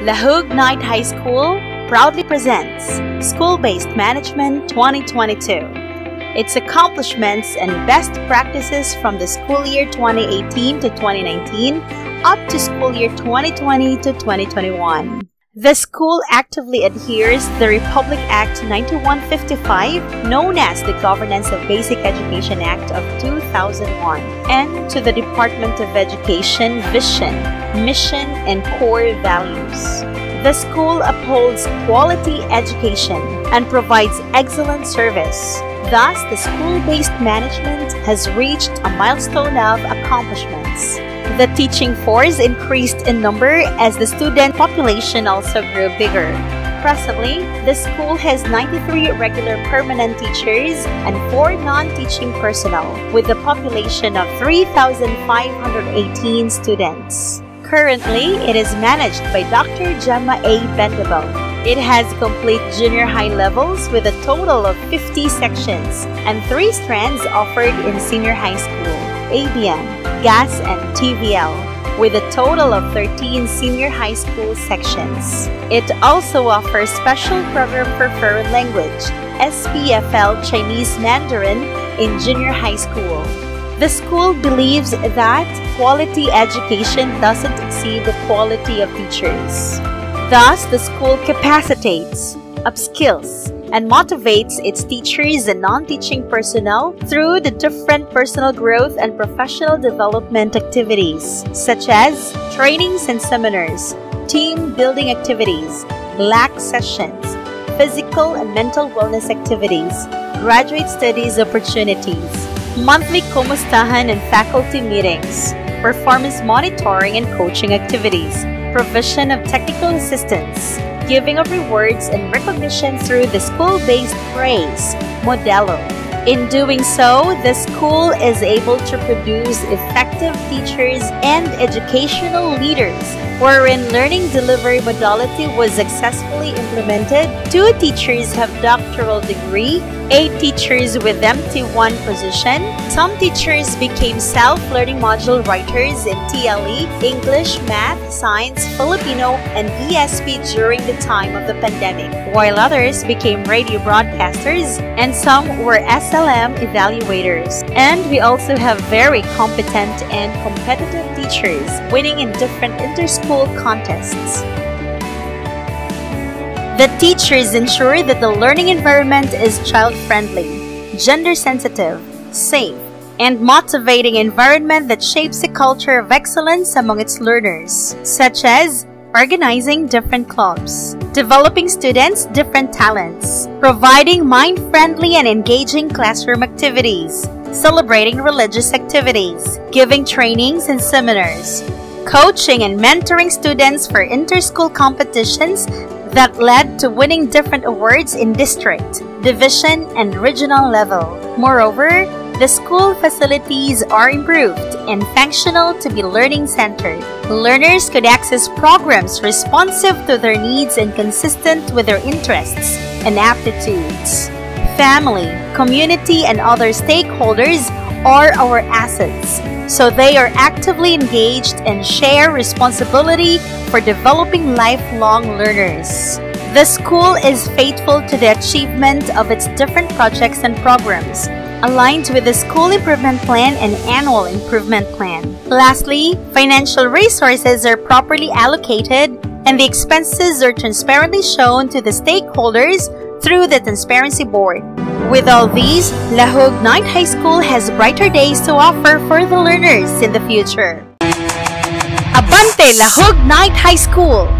Lahug Night High School proudly presents School-Based Management 2022. Its accomplishments and best practices from the school year 2018 to 2019 up to school year 2020 to 2021. The school actively adheres the Republic Act 9155, known as the Governance of Basic Education Act of 2001, and to the Department of Education vision, mission, and core values. The school upholds quality education and provides excellent service. Thus, the school-based management has reached a milestone of accomplishments. The teaching force increased in number as the student population also grew bigger. Presently, the school has 93 regular permanent teachers and 4 non-teaching personnel, with a population of 3,518 students. Currently, it is managed by Dr. Gemma A. Bendable. It has complete junior high levels with a total of 50 sections and 3 strands offered in senior high school. ABM, GAS, and TVL, with a total of 13 senior high school sections. It also offers special program for foreign language, SPFL Chinese Mandarin, in junior high school. The school believes that quality education doesn't exceed the quality of teachers. Thus, the school capacitates, upskills, and motivates its teachers and non-teaching personnel through the different personal growth and professional development activities, such as trainings and seminars, team building activities, LAC sessions, physical and mental wellness activities, graduate studies opportunities, monthly kumustahan and faculty meetings, performance monitoring and coaching activities, provision of technical assistance, giving of rewards and recognition through the school-based praise, Modelo. In doing so, the school is able to produce effective teachers and educational leaders wherein learning delivery modality was successfully implemented. Two teachers have doctoral degree, eight teachers with MT1 position. Some teachers became self-learning module writers in TLE, English, Math, Science, Filipino, and ESP during the time of the pandemic, while others became radio broadcasters and some were SLM evaluators. And we also have very competent and competitive teachers winning in different interschool school contests. The teachers ensure that the learning environment is child-friendly, gender-sensitive, safe, and motivating environment that shapes a culture of excellence among its learners, such as organizing different clubs, developing students' different talents, providing mind-friendly and engaging classroom activities, celebrating religious activities, giving trainings and seminars, coaching and mentoring students for inter-school competitions that led to winning different awards in district, division, and regional level. Moreover, the school facilities are improved and functional to be learning-centered. Learners could access programs responsive to their needs and consistent with their interests and aptitudes. Family, community, and other stakeholders are our assets so they are actively engaged and share responsibility for developing lifelong learners. The school is faithful to the achievement of its different projects and programs, aligned with the School Improvement Plan and Annual Improvement Plan. Lastly, financial resources are properly allocated and the expenses are transparently shown to the stakeholders through the Transparency Board. With all these, Lahug Night High School has brighter days to offer for the learners in the future. Abante Lahug Night High School!